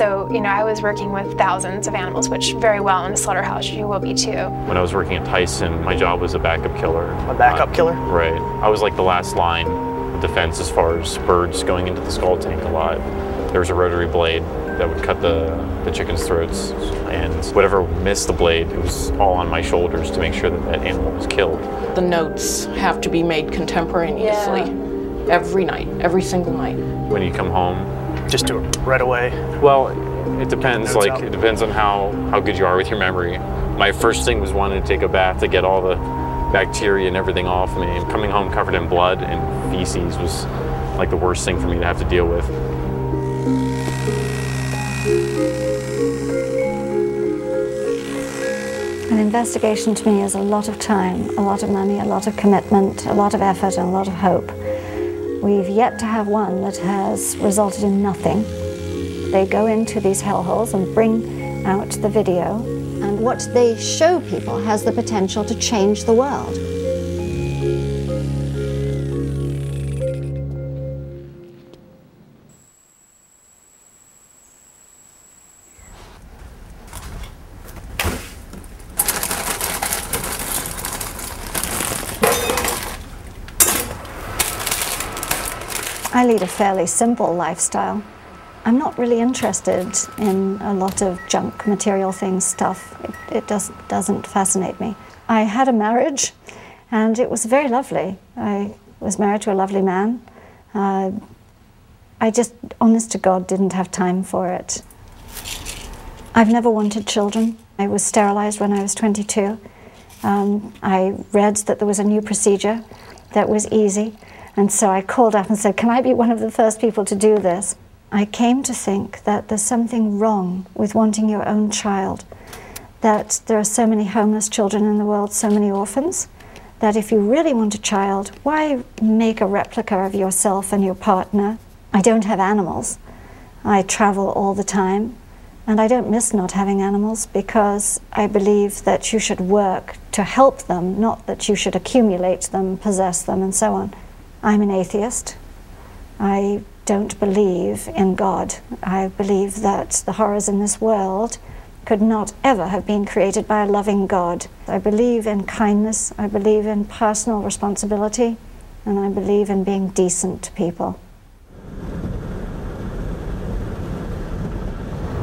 So, you know, I was working with thousands of animals, which very well in a slaughterhouse you will be too. When I was working at Tyson, my job was a backup killer. A backup Uh, killer? Right. I was like the last line of defense as far as birds going into the scald tank alive. There was a rotary blade that would cut the, the chicken's throats, and whatever missed the blade, it was all on my shoulders to make sure that that animal was killed. The notes have to be made contemporaneously every night, every single night. When you come home, Just do it right away. Well, it depends. Like out. it depends on how how good you are with your memory. My first thing was wanting to take a bath to get all the bacteria and everything off me. And coming home covered in blood and feces was like the worst thing for me to have to deal with. An investigation to me is a lot of time, a lot of money, a lot of commitment, a lot of effort, and a lot of hope. We've yet to have one that has resulted in nothing. They go into these hellholes and bring out the video, and what they show people has the potential to change the world. I lead a fairly simple lifestyle. I'm not really interested in a lot of junk material things stuff. It, it does, doesn't fascinate me. I had a marriage and it was very lovely. I was married to a lovely man. Uh, I just, honest to God, didn't have time for it. I've never wanted children. I was sterilized when I was 22. Um, I read that there was a new procedure that was easy, and so I called up and said, Can I be one of the first people to do this? I came to think that there's something wrong with wanting your own child, that there are so many homeless children in the world, so many orphans, that if you really want a child, why make a replica of yourself and your partner? I don't have animals. I travel all the time. And I don't miss not having animals because I believe that you should work to help them, not that you should accumulate them, possess them, and so on. I'm an atheist. I don't believe in God. I believe that the horrors in this world could not ever have been created by a loving God. I believe in kindness, I believe in personal responsibility, and I believe in being decent to people.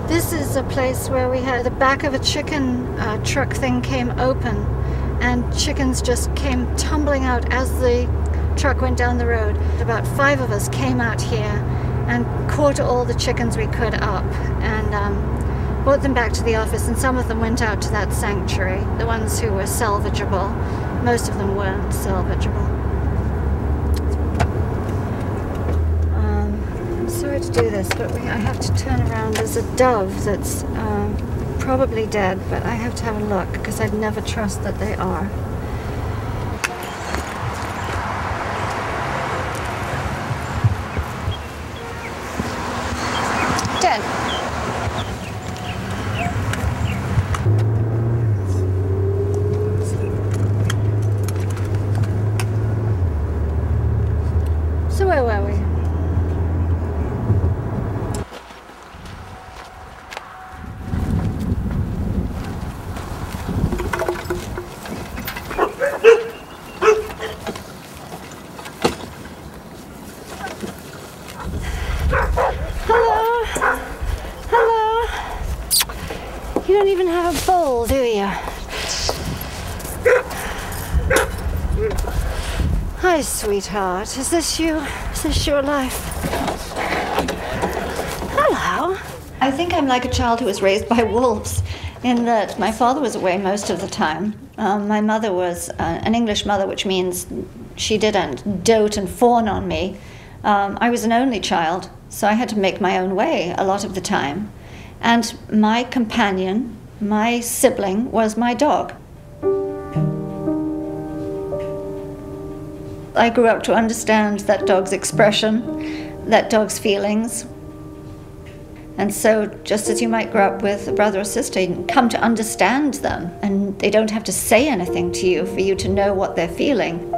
This is a place where we had the back of a chicken uh, truck thing came open, and chickens just came tumbling out as the truck went down the road. About five of us came out here and caught all the chickens we could up and um, brought them back to the office. And some of them went out to that sanctuary, the ones who were salvageable. Most of them weren't salvageable. Um, I'm sorry to do this, but we, I have to turn around. There's a dove that's um, probably dead, but I have to have a look because I'd never trust that they are. Dead. So where were we? Hello. Hello. You don't even have a bowl, do you? Hi, sweetheart. Is this you? Is this your life? Hello. I think I'm like a child who was raised by wolves, in that my father was away most of the time. Um, my mother was uh, an English mother, which means she didn't dote and fawn on me. Um, I was an only child, so I had to make my own way a lot of the time. And my companion, my sibling, was my dog. I grew up to understand that dog's expression, that dog's feelings. And so, just as you might grow up with a brother or sister, you come to understand them, and they don't have to say anything to you for you to know what they're feeling.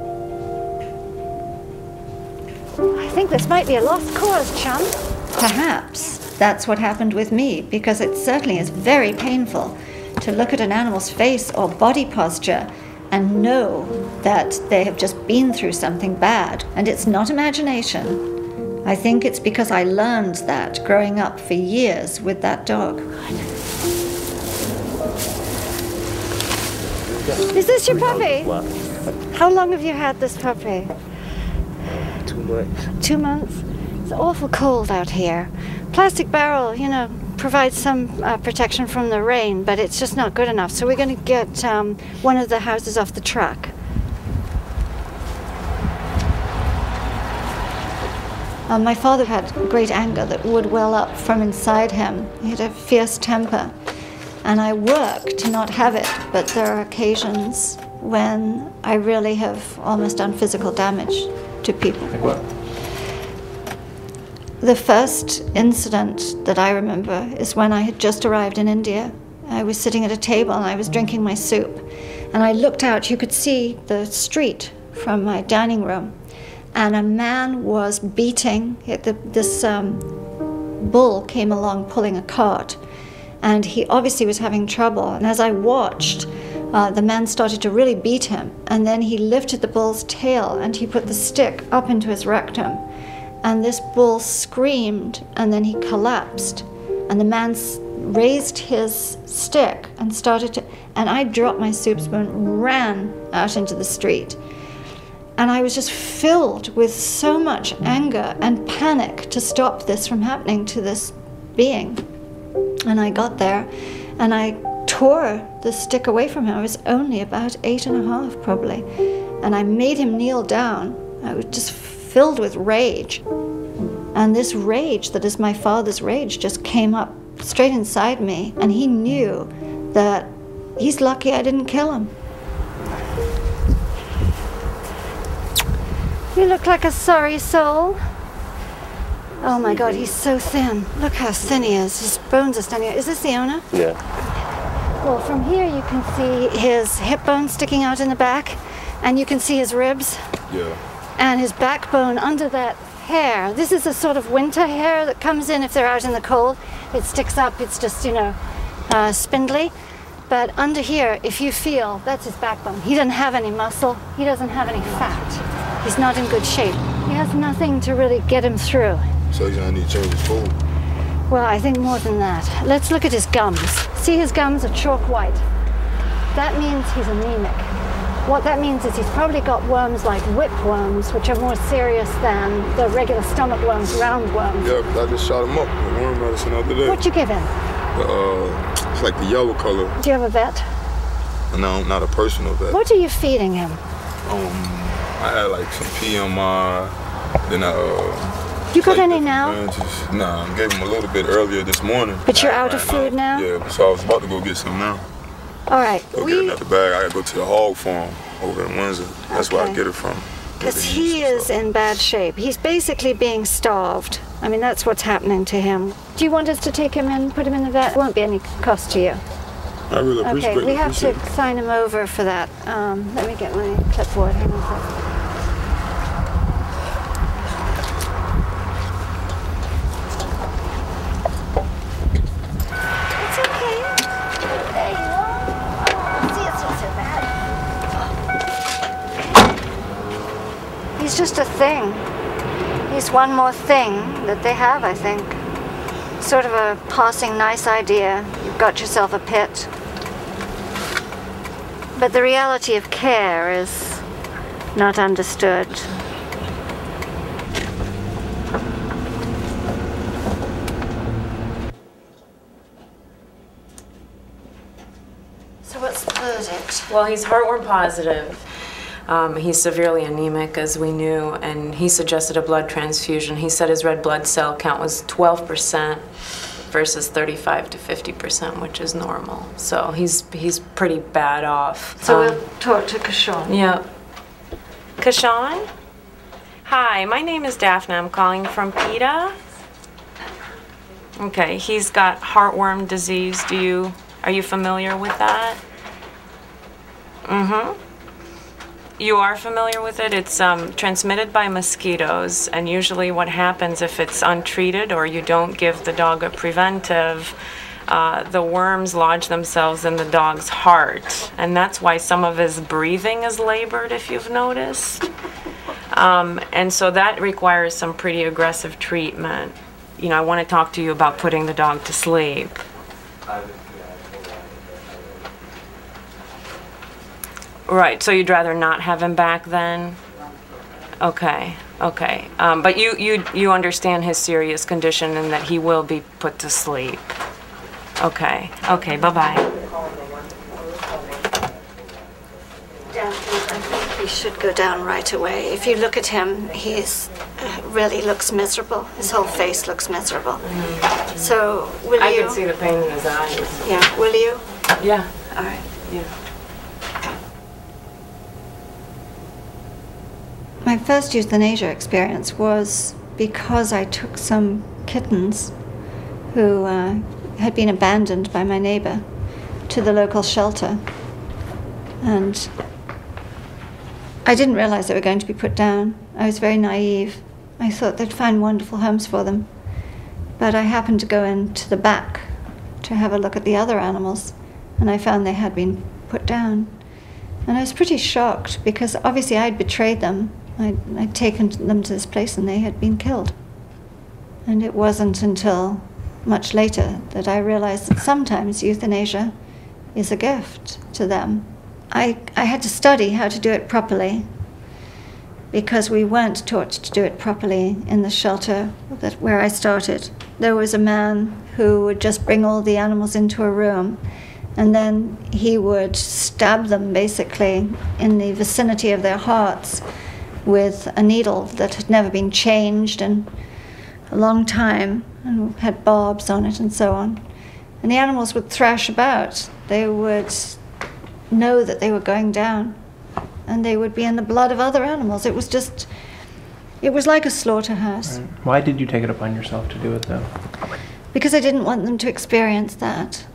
I think this might be a lost cause, chum. perhaps that's what happened with me because it certainly is very painful to look at an animal's face or body posture and know that they have just been through something bad and it's not imagination. I think it's because I learned that growing up for years with that dog. Is this your puppy? How long have you had this puppy? Two months. Two months? It's awful cold out here. Plastic barrel, you know, provides some uh, protection from the rain, but it's just not good enough. So we're going to get um, one of the houses off the truck. Uh, my father had great anger that would well up from inside him. He had a fierce temper. And I work to not have it, but there are occasions when I really have almost done physical damage to people. Like what? The first incident that I remember is when I had just arrived in India. I was sitting at a table and I was drinking my soup. And I looked out, you could see the street from my dining room. And a man was beating, this um, bull came along pulling a cart. And he obviously was having trouble. And as I watched, uh, the man started to really beat him. And then he lifted the bull's tail and he put the stick up into his rectum and this bull screamed and then he collapsed. And the man raised his stick and started to and i dropped my soup spoon ran out into the street. And i was just filled with so much anger and panic to stop this from happening to this being. And i got there and i tore the stick away from him. I was only about eight and a half probably. And i made him kneel down. I was just filled with rage. And this rage, that is my father's rage, just came up straight inside me. And he knew that he's lucky I didn't kill him. You look like a sorry soul. Oh my god, he's so thin. Look how thin he is. His bones are standing out. Is this the owner? Yeah. Well, from here you can see his hip bone sticking out in the back, and you can see his ribs. Yeah and his backbone under that hair. This is a sort of winter hair that comes in if they're out in the cold. It sticks up, it's just, you know, uh, spindly. But under here, if you feel, that's his backbone. He doesn't have any muscle, he doesn't have any fat. He's not in good shape. He has nothing to really get him through. So he's gonna need to change his food? Well, I think more than that. Let's look at his gums. See his gums are chalk white. That means he's anemic. What that means is he's probably got worms like whipworms, which are more serious than the regular stomach worms, roundworms. Yeah, I just shot him up with worm medicine the other day. What'd you give him? Uh, it's like the yellow color. Do you have a vet? No, not a personal vet. What are you feeding him? Um, I had like some PMI, then I. Uh, you got any now? Nah, I gave him a little bit earlier this morning. But you're out of food now? Yeah, so I was about to go get some now. All right. Go we... get another bag. I gotta go to the hog farm over in Windsor. That's okay. where I get it from. Because he is in bad shape. He's basically being starved. I mean, that's what's happening to him. Do you want us to take him in, put him in the vet? It won't be any cost to you. I really appreciate Okay, we have to it. sign him over for that. Um, let me get my clipboard. Hang on a second. Just a thing. He's one more thing that they have, I think. Sort of a passing nice idea. You've got yourself a pet. But the reality of care is not understood. So what's the verdict? Well, he's heartworm positive. Um, he's severely anemic, as we knew, and he suggested a blood transfusion. He said his red blood cell count was 12% versus 35 to 50%, which is normal. So he's he's pretty bad off. So um, we'll talk to Kashawn. Yeah. Kashawn? Hi, my name is Daphne. I'm calling from PETA. Okay, he's got heartworm disease. Do you are you familiar with that? Mm-hmm. You are familiar with it. It's um, transmitted by mosquitoes, and usually what happens if it's untreated or you don't give the dog a preventive, uh, the worms lodge themselves in the dog's heart, and that's why some of his breathing is labored, if you've noticed. Um, and so that requires some pretty aggressive treatment. You know, I want to talk to you about putting the dog to sleep. Right, so you'd rather not have him back then? Okay, okay. Um, but you, you, you understand his serious condition and that he will be put to sleep? Okay, okay, bye-bye. I think we should go down right away. If you look at him, he's uh, really looks miserable. His whole face looks miserable. So, will you I can see the pain in his eyes. Yeah, will you? Yeah, All right. yeah. My first euthanasia experience was because I took some kittens who uh, had been abandoned by my neighbor to the local shelter. And I didn't realize they were going to be put down. I was very naive. I thought they'd find wonderful homes for them. But I happened to go into the back to have a look at the other animals, and I found they had been put down. And I was pretty shocked because obviously I'd betrayed them. I'd, I'd taken them to this place and they had been killed. And it wasn't until much later that I realized that sometimes euthanasia is a gift to them. I, I had to study how to do it properly because we weren't taught to do it properly in the shelter that, where I started. There was a man who would just bring all the animals into a room and then he would stab them basically in the vicinity of their hearts with a needle that had never been changed in a long time and had barbs on it and so on. And the animals would thrash about. They would know that they were going down and they would be in the blood of other animals. It was just, it was like a slaughterhouse Why did you take it upon yourself to do it though? because I didn't want them to experience that.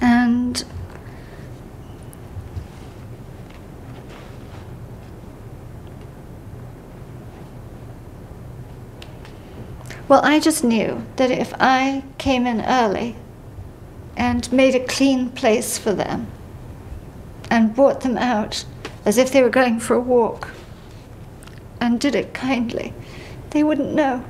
And well, I just knew that if I came in early and made a clean place for them and brought them out as if they were going for a walk and did it kindly, they wouldn't know.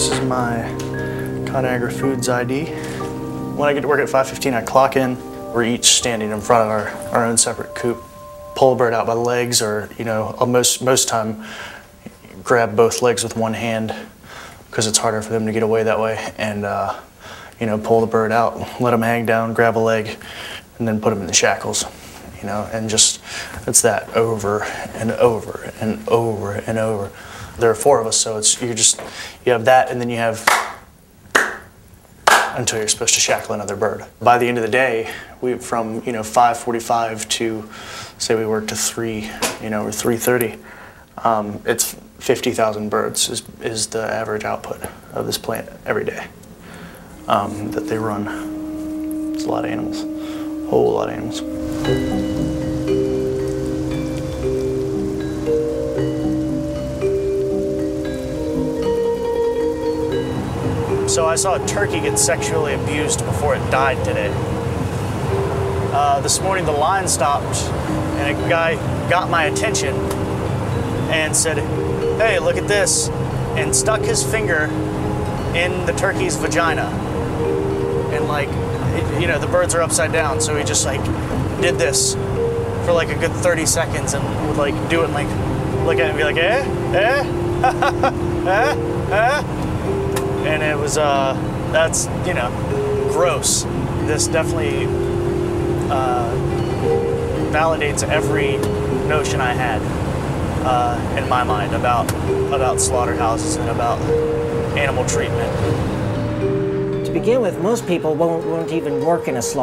This is my Conagra Foods ID. When I get to work at 5:15, I clock in. We're each standing in front of our, our own separate coop. Pull the bird out by the legs, or you know, most most time, grab both legs with one hand because it's harder for them to get away that way. And uh, you know, pull the bird out, let them hang down, grab a leg, and then put them in the shackles. You know, and just it's that over and over and over and over. There are four of us, so it's you just you have that, and then you have until you're supposed to shackle another bird. By the end of the day, we from you know 5:45 to say we work to three, you know, or 3:30. Um, it's 50,000 birds is, is the average output of this plant every day um, that they run. It's a lot of animals, a whole lot of animals. So I saw a turkey get sexually abused before it died today. Uh, this morning the line stopped and a guy got my attention and said, "Hey, look at this," and stuck his finger in the turkey's vagina. And like, it- you know, the birds are upside down, so he just like did this for like a good 30 seconds and would like do it and like look at it and be like, "Eh, eh, eh, eh." And it was uh that's you know gross this definitely uh, validates every notion i had uh, in my mind about about slaughterhouses and about animal treatment. To begin with, most people won't, won't even work in a slaughter.